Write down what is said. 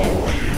action.